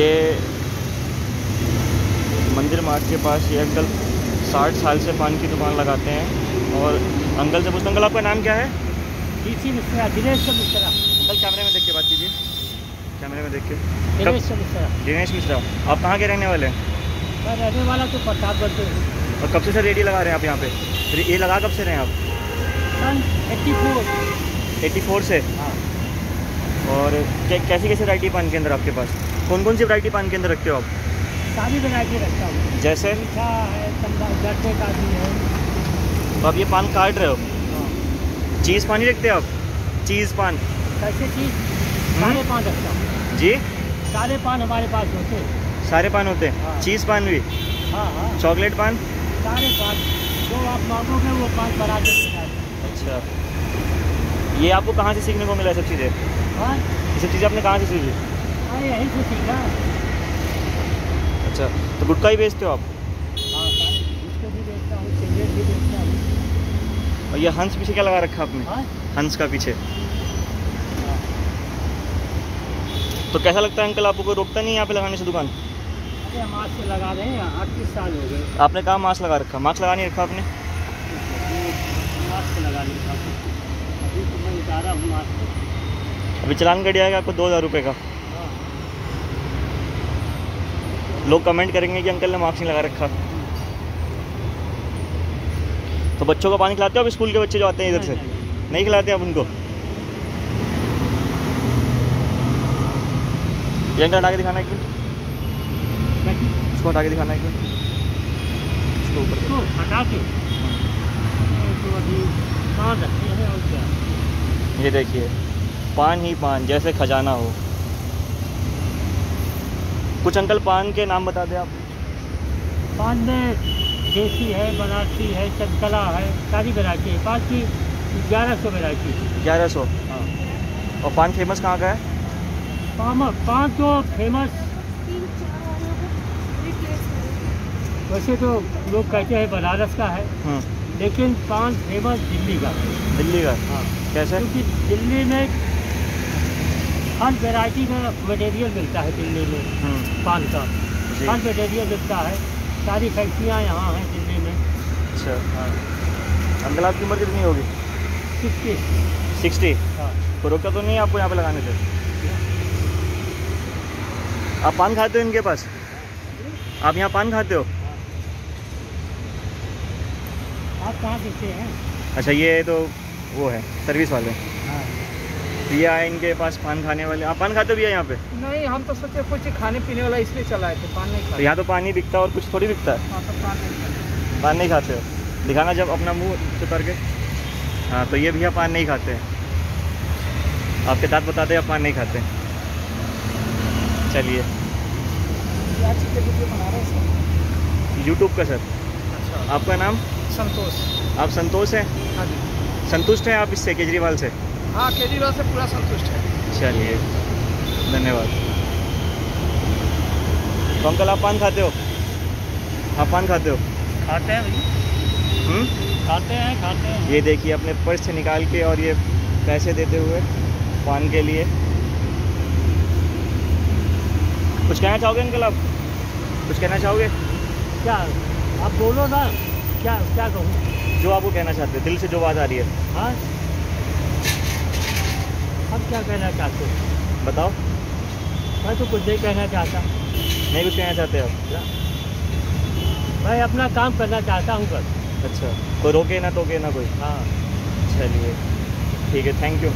ये मंदिर मार्ग के पास ये अंकल साठ साल से पान की दुकान लगाते हैं और अंकल से पूछते अंकल आपका नाम क्या है? मिश्रा दिनेश मिश्रा। अंकल कैमरे में देख के बात कीजिए। कैमरे में देख के। दिनेश मिश्रा। दिनेश मिश्रा आप कहाँ के रहने वाले हैं? मैं रहने वाला तो प्रतापगढ़ से। और कब से सर रेडी लगा रहे हैं आप यहाँ पे? ये लगा कब से रहे हैं आप? Eighty four. एट्टी फोर से? हाँ। और कैसी कैसी वैरायटी पान के अंदर आपके पास? कौन कौन सी वैरायटी पान के अंदर रखते हो आप? सारी वैरायटी रखता हूँ। जैसे? मीठा है गट्टे का भी है। तो आप ये पान काट रहे हो? हाँ। चीज़ पान ही रखते हो आप? चीज़ पान। कैसे चीज़ सारे पान रखता हूँ। जी? सारे पान हमारे पास होते हैं। सारे पान होते हैं? हाँ। चीज़ पान भी? हाँ हाँ। चॉकलेट पान? सारे पान। जो आप मांगोगे वो पान बना के अच्छा। ये आपको कहाँ से सीखने को मिला सब चीज़ें? हाँ? ये सब चीज़ें आपने कहाँ से सीखा? अच्छा तो गुटखा ही बेचते हो आप? हाँ हूँ हूँ और ये हंस पीछे क्या लगा रखा आपने? हाँ? हंस का पीछे। हाँ। तो कैसा लगता है अंकल आपको कोई रोकता नहीं यहाँ पे लगाने से दुकान? अरे आज लगा रहे हैं अड़तीस साल हो गए। आपने कहा मास्क लगा रखा? मास्क लगा नहीं रखा आपने? मास्क लगा लिया अभी तो मैं उतारा हूँ मास्क। अभी चलान कट जाएगा आपको दो हज़ार रुपये का हाँ लोग कमेंट करेंगे कि अंकल ने मास्क नहीं लगा रखा। तो बच्चों को पानी खिलाते हो अब स्कूल के बच्चे जो आते हैं इधर से? नहीं, खिलाते आप उनको? ये अंकल हटा के दिखाना इसको हटा के दिखाना मिनट। इसको ऊपर हटा के। हैं। ये देखिए पान ही पान जैसे खजाना हो। कुछ अंकल पान के नाम बता दें आप। पान में देसी है बनारसी है चंदकला है सारी वैरायटी है। पाँच की ग्यारह सौ वैरायटी ग्यारह सौ? हाँ। और पान फ़ेमस कहाँ का है? पान पान तो फ़ेमस वैसे तो लोग कहते हैं बनारस का है हम्म, लेकिन पान फ़ेमस दिल्ली का दिल्ली का हाँ। कैसे? क्योंकि दिल्ली में हर वैरायटी का मटेरियल मिलता है दिल्ली में हम्म, पान का। हर मटेरियल मिलता है। सारी फैक्ट्रियाँ यहाँ हैं दिल्ली में। अच्छा हाँ। अंकल आपकी उम्र कितनी होगी? किसकी सिक्सटी हाँ। तो रोकता तो नहीं आपको यहाँ पे लगाने से आप पान खाते हो इनके पास? आप यहाँ पान खाते हो? आप कहाँ दिखते हैं? अच्छा ये तो वो है सर्विस वाले। हाँ। ये आए इनके पास पान खाने वाले। आप पान खाते हो भैया यहाँ पे? नहीं हम तो सोचे कुछ खाने पीने वाला इसलिए चलाए थे पान नहीं तो यहाँ तो पानी बिकता है और कुछ थोड़ी बिकता है? हाँ तो पान नहीं खाते। पान नहीं खाते हो? दिखाना जब अपना मुँह से करके। हाँ तो ये भैया पान नहीं खाते। हैं आपके दांत बताते हैं आप पान नहीं खाते। चलिए। के यूट्यूब का सर। अच्छा। आपका नाम? संतोष। आप संतोष हैं? हाँ जी। संतुष्ट हैं आप इससे केजरीवाल से? हाँ केजरीवाल से पूरा संतुष्ट है। चलिए धन्यवाद। तो अंकल आप पान खाते हो? आप पान खाते हो? खाते हैं भाई हम्म? खाते हैं खाते हैं। ये देखिए अपने पर्स से निकाल के और ये पैसे देते हुए पान के लिए। कुछ कहना चाहोगे अंकल आप? कुछ कहना चाहोगे? क्या? आप बोलो ना क्या क्या कहूँ? जो आपको कहना चाहते हो दिल से जो बात आ रही है। हाँ। अब क्या कहना चाहते हो? बताओ। मैं तो कुछ नहीं कहना चाहता। नहीं कुछ कहना चाहते आप? मैं अपना काम करना चाहता हूँ बस। अच्छा। कोई रोके ना टोके ना कोई? हाँ। चलिए। ठीक है थैंक यू